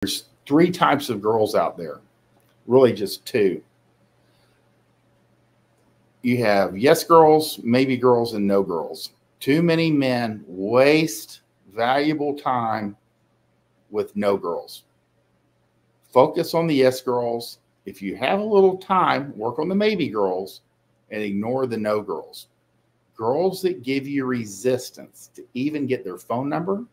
there's three types of girls out there, really just two. You have yes girls, maybe girls, and no girls. Too many men waste valuable time with no girls. Focus on the yes girls. If you have a little time, work on the maybe girls and ignore the no girls. Girls that give you resistance to even get their phone number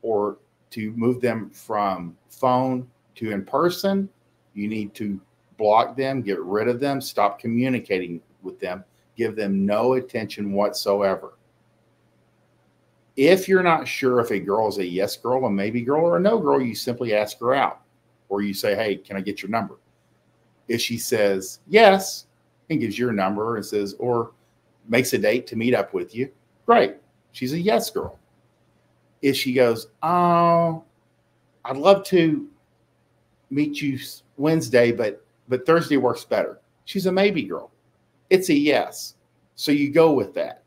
or to move them from phone to in person, you need to block them, get rid of them, stop communicating with them, give them no attention whatsoever. If you're not sure if a girl is a yes girl, a maybe girl, or a no girl, you simply ask her out or you say, Hey, can I get your number? If she says yes and gives you your number and says, or makes a date to meet up with you, great. She's a yes girl. If she goes, Oh, I'd love to meet you Wednesday, but but Thursday works better. She's a maybe girl. It's a yes. So you go with that.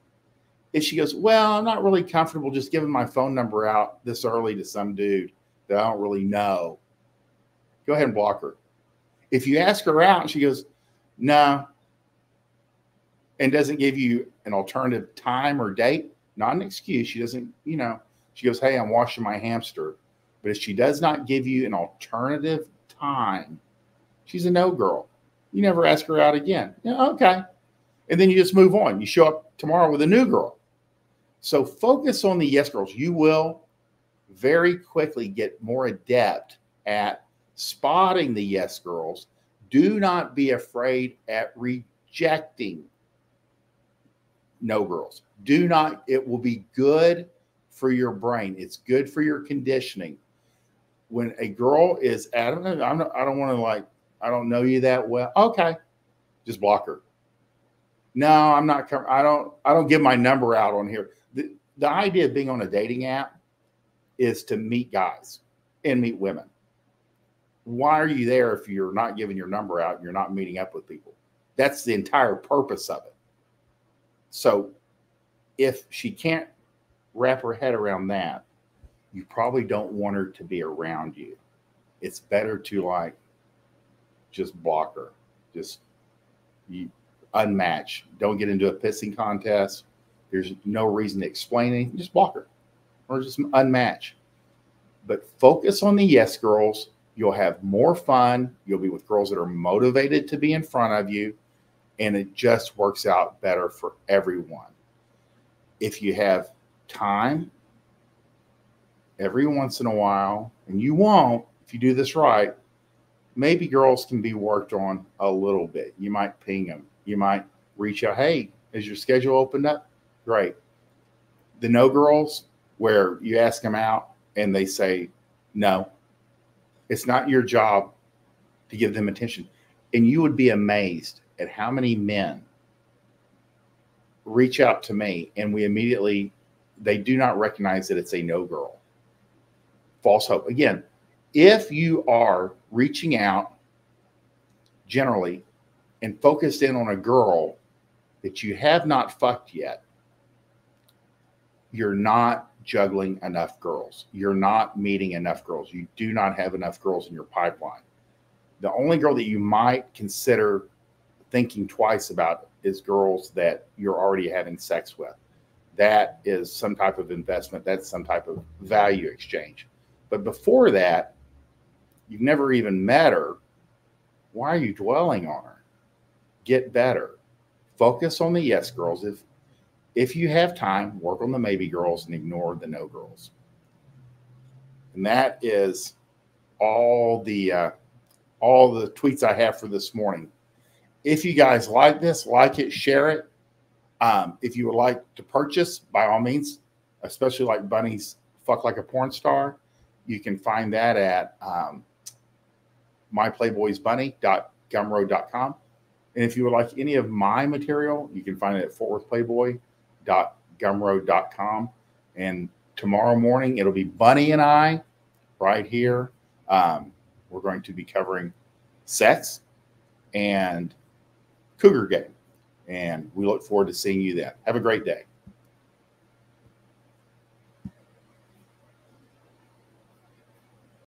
If she goes, Well, I'm not really comfortable just giving my phone number out this early to some dude that I don't really know, go ahead and block her. If you ask her out she goes, No, and doesn't give you an alternative time or date, not an excuse. She doesn't, you know, she goes, Hey, I'm washing my hamster. But if she does not give you an alternative time, she's a no girl. You never ask her out again. Yeah, okay. And then you just move on. You show up tomorrow with a new girl. So focus on the yes girls. You will very quickly get more adept at spotting the yes girls. Do not be afraid at rejecting no girls. Do not, it will be good for your brain. It's good for your conditioning. When a girl is adamant, I'm not, I don't want to like, I don't know you that well. Okay, just block her. No, I'm not. I don't. I don't give my number out on here. The, the idea of being on a dating app is to meet guys and meet women. Why are you there if you're not giving your number out? And you're not meeting up with people. That's the entire purpose of it. So, if she can't wrap her head around that, you probably don't want her to be around you. It's better to like just block her. Just you unmatch. Don't get into a pissing contest. There's no reason to explain anything. Just block her or just unmatch. But focus on the yes girls. You'll have more fun. You'll be with girls that are motivated to be in front of you. And it just works out better for everyone. If you have time every once in a while, and you won't if you do this right, maybe girls can be worked on a little bit. You might ping them. You might reach out, hey, is your schedule opened up? Great. The no girls, where you ask them out and they say no, it's not your job to give them attention. And you would be amazed at how many men reach out to me and we immediately they do not recognize that it's a no girl. False hope. Again, if you are reaching out generally and focused in on a girl that you have not fucked yet, you're not juggling enough girls. You're not meeting enough girls. You do not have enough girls in your pipeline. The only girl that you might consider thinking twice about is girls that you're already having sex with. That is some type of investment. That's some type of value exchange. But before that, you've never even met her. Why are you dwelling on her? Get better. Focus on the yes girls. If if you have time, work on the maybe girls and ignore the no girls. And that is all the uh, all the tweets I have for this morning. If you guys like this, like it, share it. Um, if you would like to purchase, by all means, especially like Bunny's "Fuck Like a Porn Star," you can find that at um, myplayboysbunny.gumroad.com. And if you would like any of my material, you can find it at fortworthplayboy.gumroad.com. And tomorrow morning, it'll be Bunny and I right here. Um, we're going to be covering sex and cougar game. And we look forward to seeing you then. Have a great day.